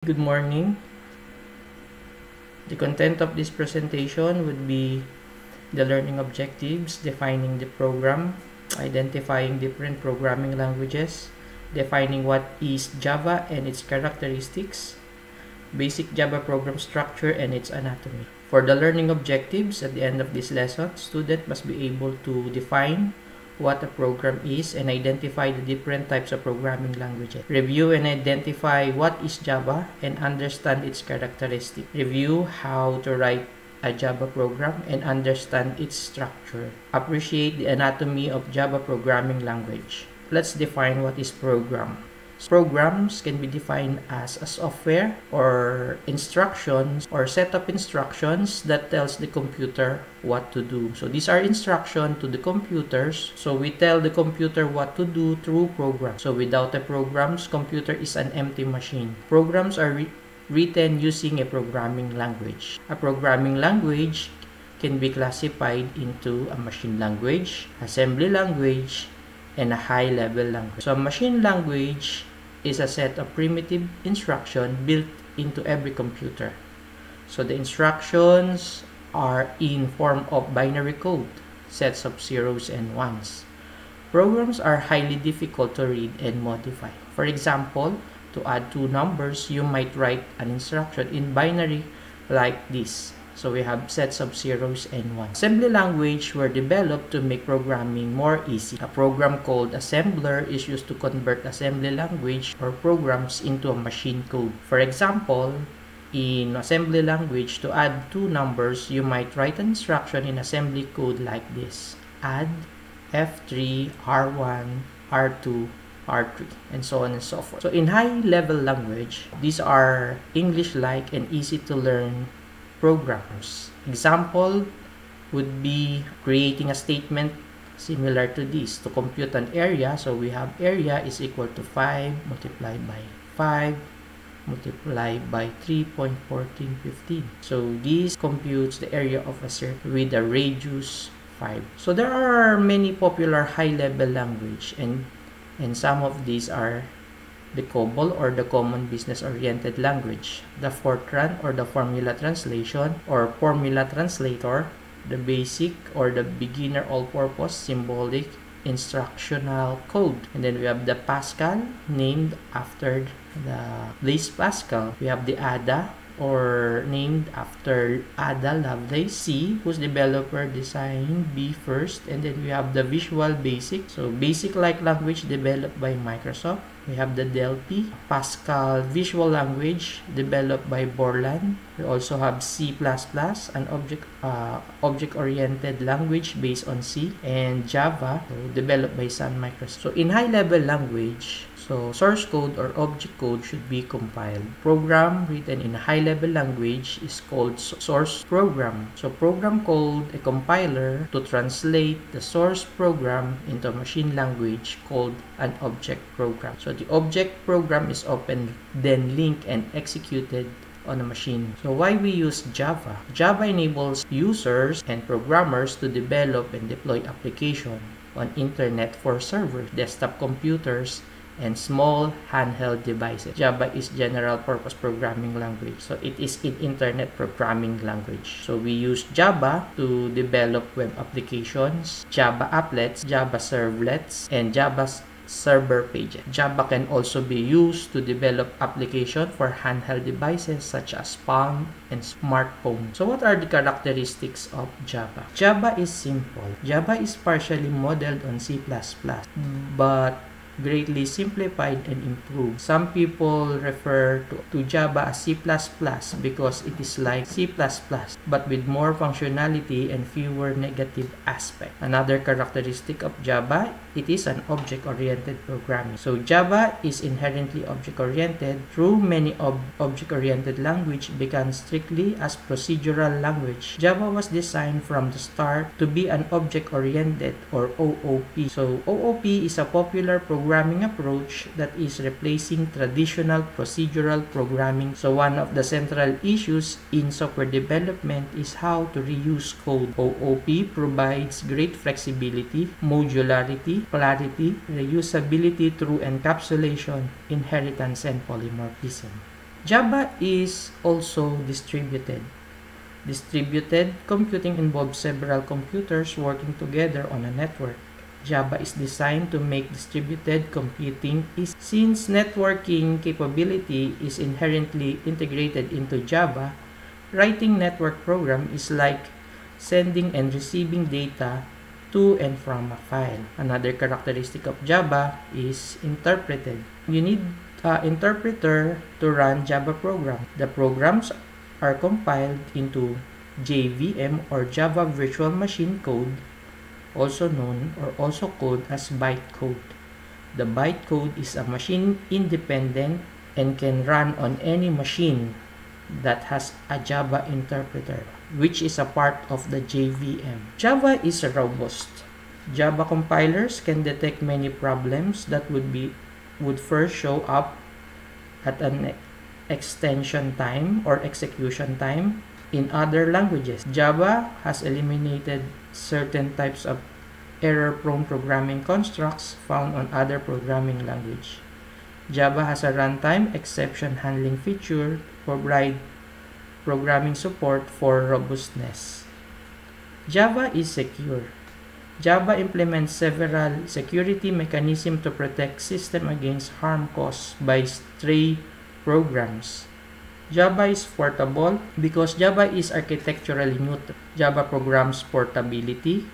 Good morning. The content of this presentation would be the learning objectives, defining the program, identifying different programming languages, defining what is Java and its characteristics, basic Java program structure and its anatomy. For the learning objectives at the end of this lesson, student must be able to define what a program is and identify the different types of programming languages. Review and identify what is Java and understand its characteristics. Review how to write a Java program and understand its structure. Appreciate the anatomy of Java programming language. Let's define what is program. Programs can be defined as a software or instructions or set of instructions that tells the computer what to do. So these are instructions to the computers. So we tell the computer what to do through programs. So without the programs, computer is an empty machine. Programs are written using a programming language. A programming language can be classified into a machine language, assembly language, and a high-level language. So a machine language is a set of primitive instruction built into every computer. So the instructions are in form of binary code, sets of zeros and ones. Programs are highly difficult to read and modify. For example, to add two numbers, you might write an instruction in binary like this. So we have sets of zeros and ones. Assembly language were developed to make programming more easy. A program called assembler is used to convert assembly language or programs into a machine code. For example, in assembly language, to add two numbers, you might write an instruction in assembly code like this. Add F3, R1, R2, R3, and so on and so forth. So in high-level language, these are English-like and easy to learn programs. Example would be creating a statement similar to this. To compute an area, so we have area is equal to 5 multiplied by 5 multiplied by 3.1415. So this computes the area of a circle with a radius 5. So there are many popular high-level language and and some of these are the COBOL or the Common Business Oriented Language, the Fortran or the Formula Translation or Formula Translator, the Basic or the Beginner All-Purpose Symbolic Instructional Code. And then we have the Pascal, named after the Blaise Pascal. We have the ADA or named after Ada Lovelace C, whose developer designed B first. And then we have the Visual Basic, so basic-like language developed by Microsoft. We have the Delphi, Pascal visual language developed by Borland. We also have C++, an object uh, object-oriented language based on C, and Java, developed by Sun Microsoft. So in high-level language, so source code or object code should be compiled. Program written in high-level language is called source program. So program called a compiler to translate the source program into a machine language called an object program. So the object program is opened, then linked and executed on a machine. So why we use Java? Java enables users and programmers to develop and deploy application on internet for servers, desktop computers, and small handheld devices. Java is general purpose programming language. So it is an internet programming language. So we use Java to develop web applications, Java applets, Java servlets, and Java server pages. Java can also be used to develop application for handheld devices such as palm and smartphone. So what are the characteristics of Java? Java is simple. Java is partially modeled on C++, but greatly simplified and improved. Some people refer to, to Java as C++ because it is like C++ but with more functionality and fewer negative aspects. Another characteristic of Java, it is an object-oriented programming. So Java is inherently object-oriented through many ob object-oriented language began strictly as procedural language. Java was designed from the start to be an object-oriented or OOP. So OOP is a popular program programming approach that is replacing traditional procedural programming. So one of the central issues in software development is how to reuse code. OOP provides great flexibility, modularity, clarity, reusability through encapsulation, inheritance, and polymorphism. Java is also distributed. Distributed computing involves several computers working together on a network. Java is designed to make distributed computing easy. Since networking capability is inherently integrated into Java, writing network program is like sending and receiving data to and from a file. Another characteristic of Java is interpreted. You need an interpreter to run Java program. The programs are compiled into JVM or Java Virtual Machine Code also known or also called as bytecode. The bytecode is a machine independent and can run on any machine that has a Java interpreter, which is a part of the JVM. Java is robust. Java compilers can detect many problems that would be would first show up at an extension time or execution time in other languages. Java has eliminated certain types of error-prone programming constructs found on other programming language. Java has a runtime exception handling feature to provide programming support for robustness. Java is secure. Java implements several security mechanisms to protect system against harm caused by stray programs. Java is portable because Java is architecturally neutral. Java programs portability.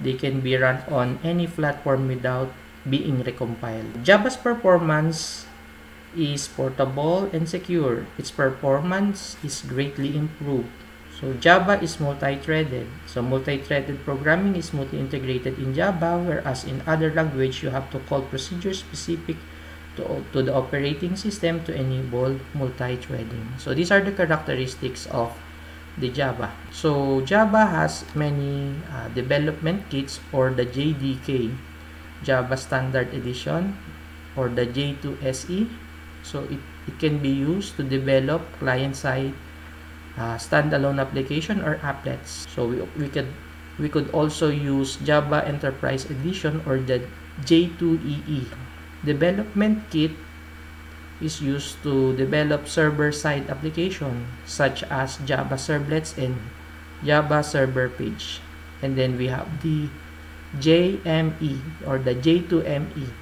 They can be run on any platform without being recompiled. Java's performance is portable and secure. Its performance is greatly improved. So Java is multi-threaded. So multi-threaded programming is multi-integrated in Java whereas in other language you have to call procedures specific to, to the operating system to enable multi-threading. So these are the characteristics of the Java. So Java has many uh, development kits or the JDK, Java Standard Edition or the J2SE. So it, it can be used to develop client-side uh, standalone application or applets. So we, we could we could also use Java Enterprise Edition or the J2EE Development kit is used to develop server-side application such as Java servlets and Java server page. And then we have the JME or the J2ME.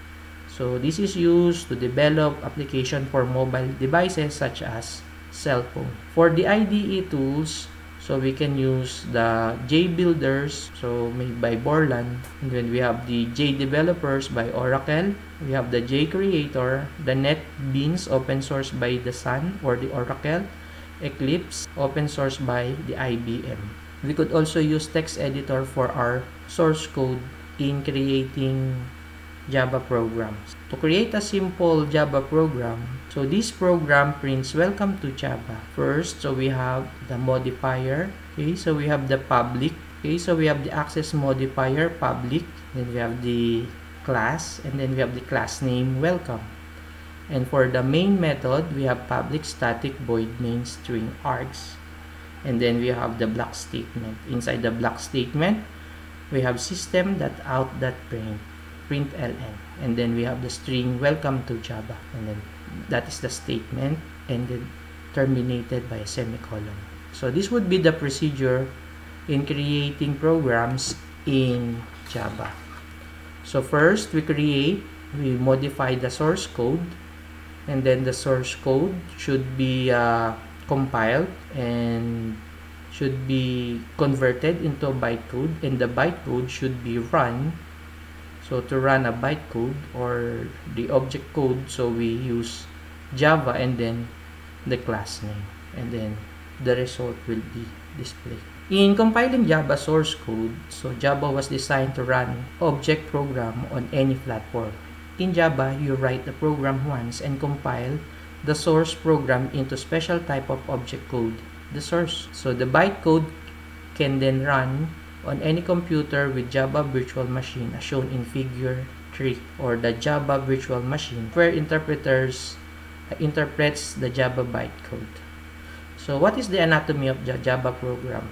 So this is used to develop application for mobile devices such as cell phone. For the IDE tools, So we can use the J builders, so made by Borland. And then we have the J developers by Oracle. We have the J creator, the NetBeans open source by the Sun or the Oracle. Eclipse open source by the IBM. We could also use text editor for our source code in creating Java programs. To create a simple Java program, so this program prints welcome to Java. First, so we have the modifier. Okay, so we have the public. Okay, so we have the access modifier public. Then we have the class and then we have the class name welcome. And for the main method, we have public static void main string args. And then we have the block statement. Inside the block statement, we have system.out.print println and then we have the string welcome to java. And then that is the statement and then terminated by a semicolon. So this would be the procedure in creating programs in java. So first we create we modify the source code. And then the source code should be uh, compiled and should be converted into bytecode and the bytecode should be run so to run a bytecode or the object code, so we use Java and then the class name and then the result will be displayed. In compiling Java source code, so Java was designed to run object program on any platform. In Java, you write the program once and compile the source program into special type of object code, the source. So the bytecode can then run on any computer with Java Virtual Machine as shown in figure 3 or the Java Virtual Machine where interpreters uh, interprets the Java bytecode. So what is the anatomy of the Java program?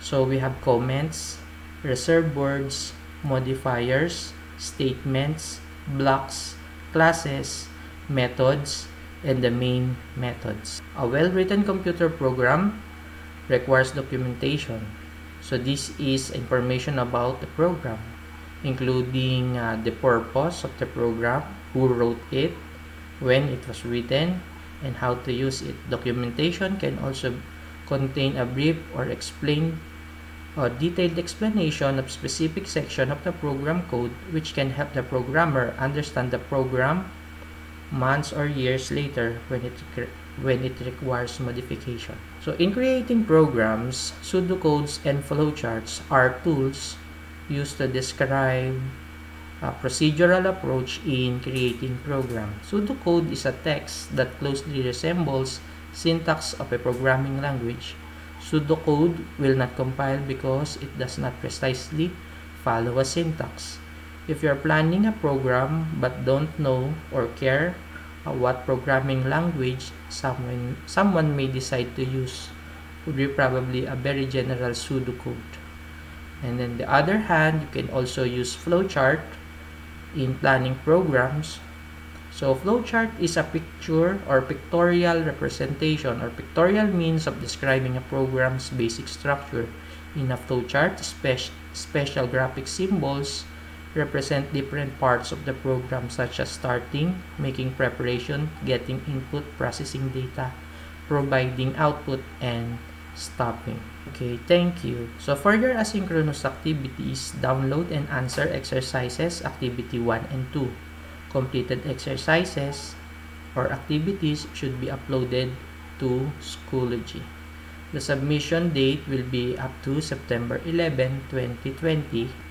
So we have comments, reserved words, modifiers, statements, blocks, classes, methods, and the main methods. A well-written computer program requires documentation. So this is information about the program, including uh, the purpose of the program, who wrote it, when it was written, and how to use it. Documentation can also contain a brief or explain or detailed explanation of specific section of the program code which can help the programmer understand the program months or years later when it when it requires modification. So in creating programs, pseudocodes and flowcharts are tools used to describe a procedural approach in creating programs. Pseudocode is a text that closely resembles syntax of a programming language. Pseudocode will not compile because it does not precisely follow a syntax. If you're planning a program but don't know or care uh, what programming language someone, someone may decide to use, would be probably a very general pseudocode. And then the other hand, you can also use flowchart in planning programs. So flowchart is a picture or pictorial representation or pictorial means of describing a program's basic structure. In a flowchart, spe special graphic symbols represent different parts of the program such as starting, making preparation, getting input, processing data, providing output, and stopping. Okay, thank you. So for your asynchronous activities, download and answer exercises activity 1 and 2. Completed exercises or activities should be uploaded to Schoology. The submission date will be up to September 11, 2020